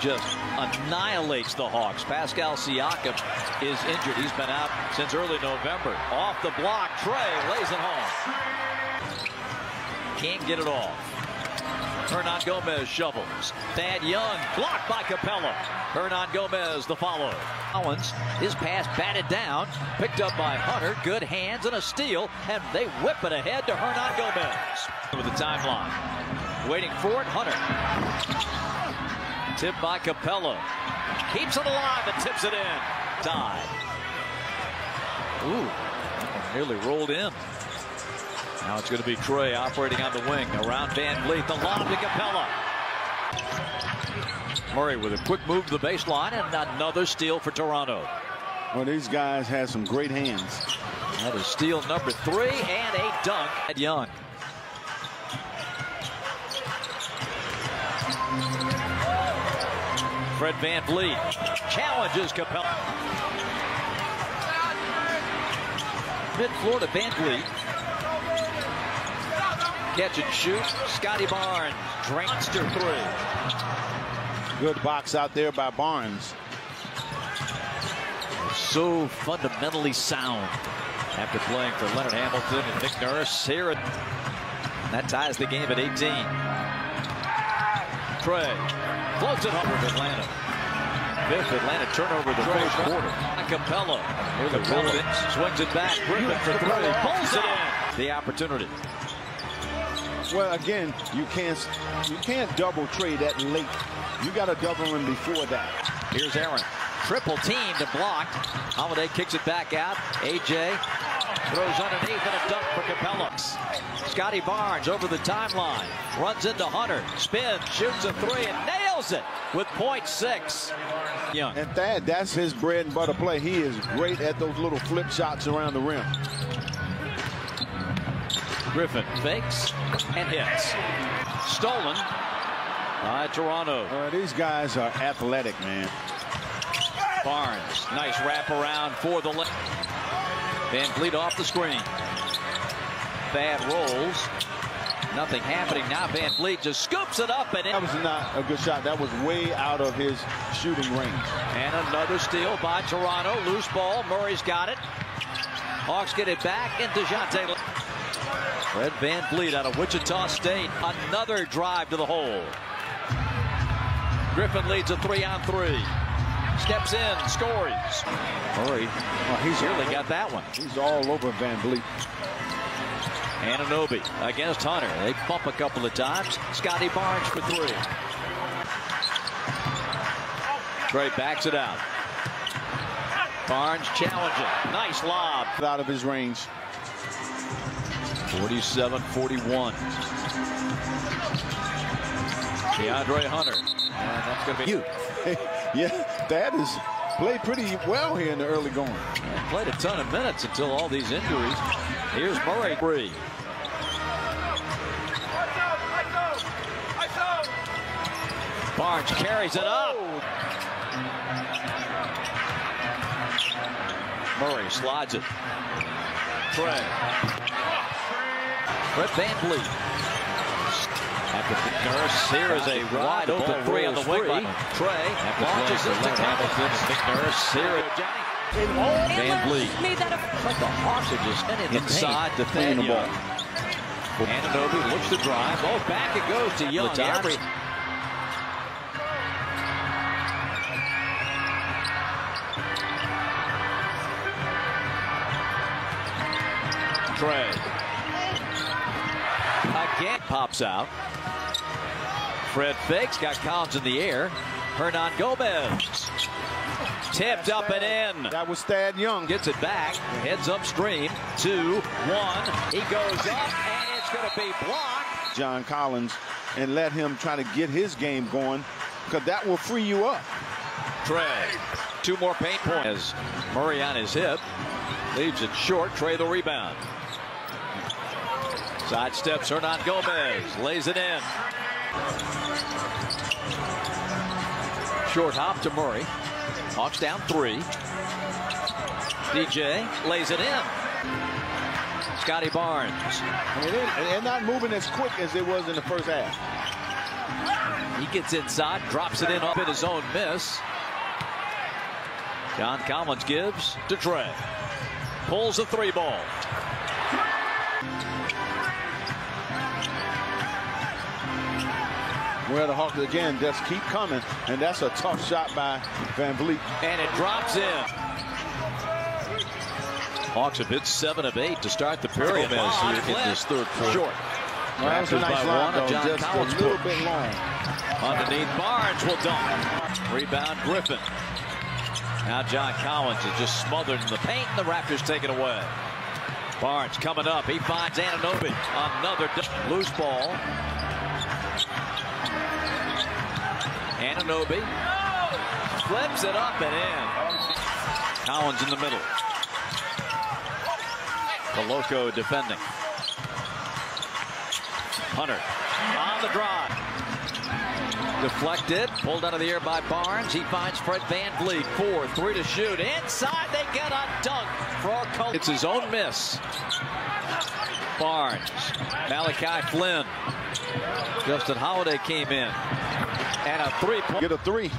just annihilates the Hawks. Pascal Siakam is injured. He's been out since early November. Off the block, Trae lays it home. Can't get it off. Hernangomez shovels. Thad Young blocked by Capela. Hernangomez the follow. Collins, his pass batted down, picked up by Hunter. Good hands and a steal, and they whip it ahead to Hernangomez. With the timeline. Waiting for it, Hunter. Tipped by Capela. Keeps it alive and tips it in. Tied. Ooh, nearly rolled in. Now it's going to be Trae operating on the wing around VanVleet. The lob to Capela. Murray with a quick move to the baseline and another steal for Toronto. Well, these guys have some great hands. That is steal number three and a dunk at Young. Fred VanVleet challenges Capela. Mid Florida to VanVleet. Catch and shoot. Scottie Barnes. Drainster three. Good box out there by Barnes. So fundamentally sound after playing for Leonard Hamilton and Nick Nurse here. That ties the game at 18. Trae floats it over to Atlanta. Fifth Atlanta turnover the first quarter. The Capela swings it back. Griffin for three. Pulls it in. The opportunity. Well, again, you can't you can't double trade that late. You got to double him before that. Here's Aaron. Triple team and blocked. Holiday kicks it back out. AJ throws underneath and a dunk for Capela. Scottie Barnes over the timeline. Runs into Hunter. Spins, shoots a three, and nails it with point six. Young. And Thad, that's his bread and butter play. He is great at those little flip shots around the rim. Griffin fakes and hits. Stolen by Toronto. Uh, these guys are athletic, man. Barnes, nice wraparound for the left. VanVleet off the screen. Bad rolls. Nothing happening now. VanVleet just scoops it up and in. That was not a good shot. That was way out of his shooting range. And another steal by Toronto. Loose ball. Murray's got it. Hawks get it back into Dejounte. Fred VanVleet out of Wichita State. Another drive to the hole. Griffin leads a three on three. Steps in, scores. Murray, oh, he's really got that one. He's all over VanVleet. Anunoby against Hunter. They bump a couple of times. Scottie Barnes for three. Trae backs it out. Barnes challenging. Nice lob. Out of his range. 47-41. DeAndre Hunter. And that's going to be you. Yeah, that is played pretty well here in the early going. Played a ton of minutes until all these injuries. Here's Murray. Free. Barnes carries it up. Murray slides it. Trae. Fred VanVleet. Nurse, here is a wide open three on the wing. Trae launches it to Hamilton. Nurse here. Van Vliet. Made that a like the just inside the thing. the ball. Anunoby looks to drive. Oh, back it goes to Young. Every Trae. Again pops out. Fred fakes, got Collins in the air. Hernangomez. Tipped up and in. That was Thad Young. Gets it back. Heads upstream. Two, one. He goes up, and it's going to be blocked. John Collins and let him try to get his game going because that will free you up. Trae. Two more paint points. As Murray on his hip. Leaves it short. Trae the rebound. Side steps Hernangomez. Lays it in. Short hop to Murray. Hawks down three. DJ lays it in. Scottie Barnes. I mean, they're not moving as quick as it was in the first half. He gets inside, drops it in up in his own miss. John Collins gives to Trae. Pulls a three ball. Where the Hawks again just keep coming, and that's a tough shot by VanVleet. And it drops in. Hawks have hit seven of eight to start the period as Oh, here in this third quarter. Short. Well, that was a Raptors by nice one, line, though, John just Collins a little push. bit long. Underneath Barnes will dunk. Rebound Griffin. Now John Collins is just smothered in the paint and the Raptors take it away. Barnes coming up. He finds Anunoby. Another loose ball. Anunoby flips it up and in. Collins in the middle. Koloko defending. Hunter on the drive. Deflected, pulled out of the air by Barnes. He finds Fred Van Vliet. Four, three to shoot. Inside, they get a dunk for It's his own miss. Barnes, Malachi Flynn. Justin Holiday came in. And a three-point. Get a three.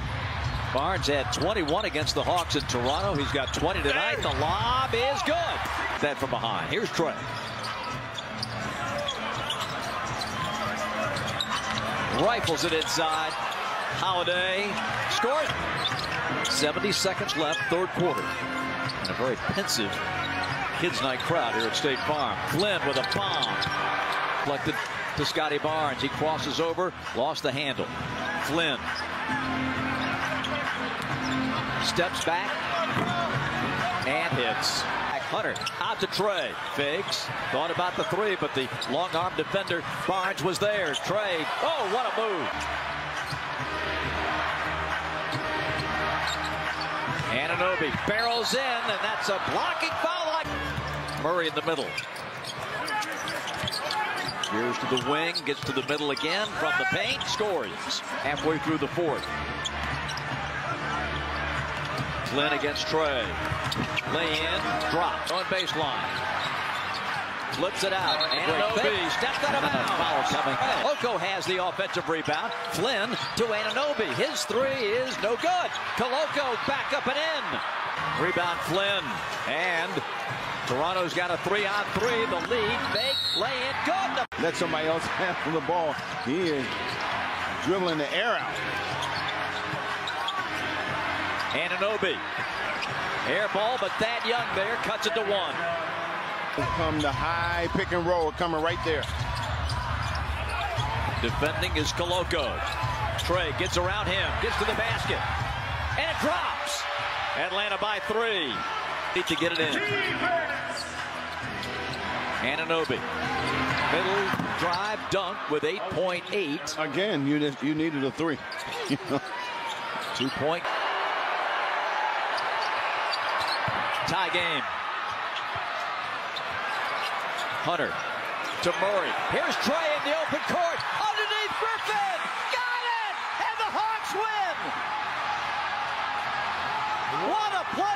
Barnes had 21 against the Hawks in Toronto. He's got 20 tonight. The lob is good. That from behind. Here's Trae. Rifles it inside. Holiday scores. 70 seconds left, third quarter. And a very pensive kids' night crowd here at State Farm. Flynn with a bomb. Reflected to Scottie Barnes. He crosses over, lost the handle. Flynn steps back and hits. Hunter out to Trae. Fakes. Thought about the three, but the long arm defender Barnes was there. Trae. Oh, what a move. Anunoby barrels in, and that's a blocking foul. Murray in the middle. Veers to the wing, gets to the middle again from the paint, scores halfway through the fourth. Flynn against Trae. Lay in, drops on baseline. Flips it out. Anunoby stepped out of bounds. Foul coming. Oko has the offensive rebound. Flynn to Anunoby. His three is no good. Koloko back up and in. Rebound Flynn. And Toronto's got a three on three. The lead. Fake. Lay in. Good. Let somebody else handle the ball. He is dribbling the air out. Anunoby. Air ball, but that Young there cuts it to one. Come the high pick and roll coming right there. Defending is Koloko. Trae gets around him, gets to the basket, and it drops. Atlanta by three. Need to get it in. Anunoby. Middle drive dunk with 8.8. Again, you you needed a three. Two point. Tie game. Hunter to Murray. Here's Trae in the open court. Underneath Griffin. Got it! And the Hawks win! What a play!